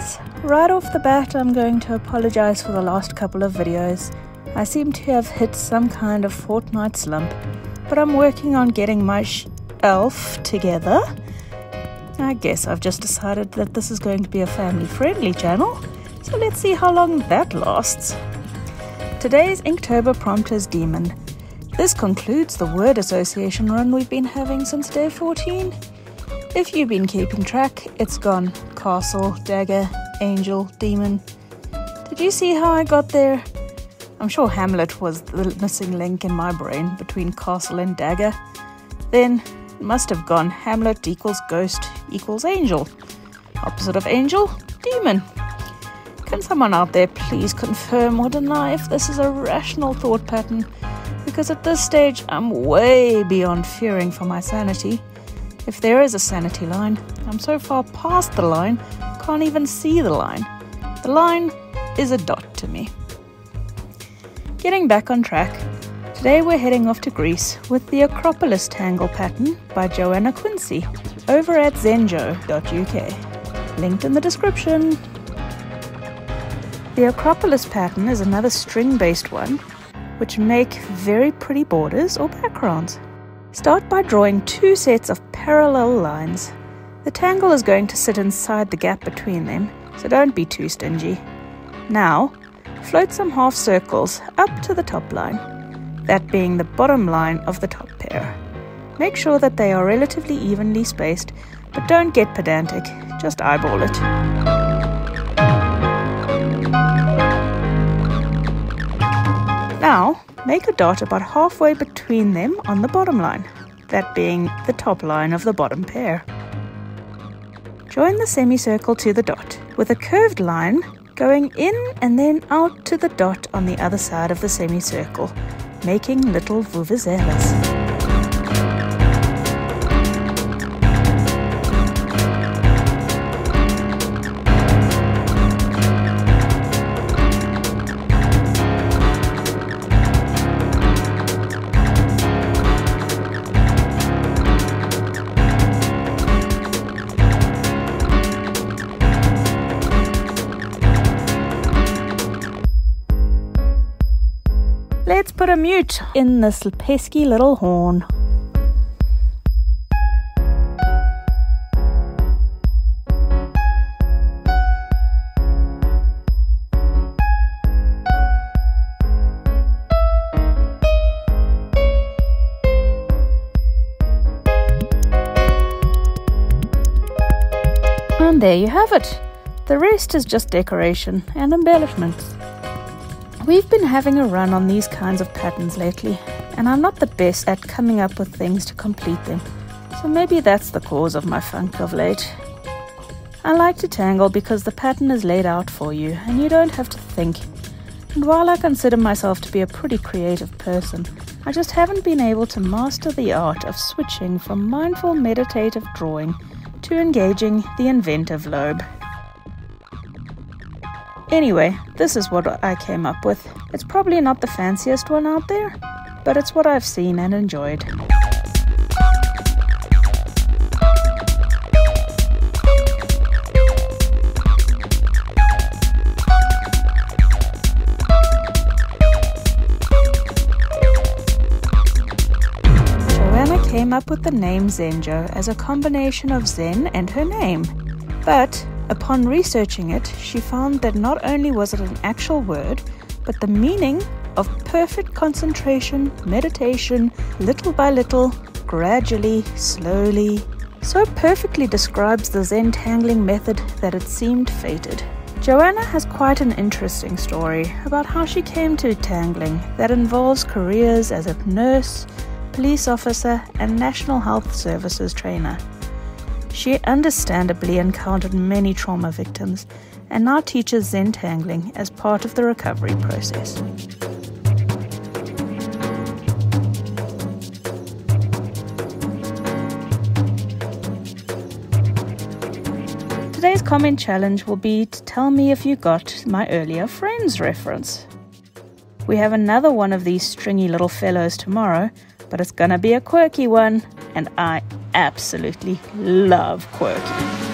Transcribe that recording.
guys! Right off the bat, I'm going to apologize for the last couple of videos. I seem to have hit some kind of fortnight slump, but I'm working on getting my elf together. I guess I've just decided that this is going to be a family friendly channel, so let's see how long that lasts. Today's Inktober prompt is Demon. This concludes the word association run we've been having since day 14. If you've been keeping track, it's gone castle, dagger, angel, demon. Did you see how I got there? I'm sure Hamlet was the missing link in my brain between castle and dagger. Then it must have gone Hamlet equals ghost equals angel. Opposite of angel, demon. Can someone out there please confirm or deny if this is a rational thought pattern? Because at this stage, I'm way beyond fearing for my sanity. If there is a sanity line, I'm so far past the line, can't even see the line. The line is a dot to me. Getting back on track, today we're heading off to Greece with the Acropolis Tangle pattern by Joanna Quincey over at zenjo.uk. Linked in the description. The Acropolis pattern is another string based one which make very pretty borders or backgrounds. Start by drawing two sets of parallel lines. The tangle is going to sit inside the gap between them, so don't be too stingy. Now, float some half circles up to the top line, that being the bottom line of the top pair. Make sure that they are relatively evenly spaced, but don't get pedantic, just eyeball it. Now, Make a dot about halfway between them on the bottom line, that being the top line of the bottom pair. Join the semicircle to the dot with a curved line going in and then out to the dot on the other side of the semicircle, making little vuvuzelas. Let's put a mute in this pesky little horn. And there you have it. The rest is just decoration and embellishments. We've been having a run on these kinds of patterns lately, and I'm not the best at coming up with things to complete them, so maybe that's the cause of my funk of late. I like to tangle because the pattern is laid out for you and you don't have to think. And while I consider myself to be a pretty creative person, I just haven't been able to master the art of switching from mindful meditative drawing to engaging the inventive lobe. Anyway, this is what I came up with. It's probably not the fanciest one out there, but it's what I've seen and enjoyed. Joanna came up with the name Zenjo as a combination of Zen and her name. But Upon researching it, she found that not only was it an actual word, but the meaning of perfect concentration, meditation, little by little, gradually, slowly, so perfectly describes the Zentangling method that it seemed fated. Joanna has quite an interesting story about how she came to tangling that involves careers as a nurse, police officer, and National Health Services trainer. She understandably encountered many trauma victims and now teaches Zentangling as part of the recovery process. Today's comment challenge will be to tell me if you got my earlier Friends reference. We have another one of these stringy little fellows tomorrow, but it's gonna be a quirky one, and I absolutely love quirky.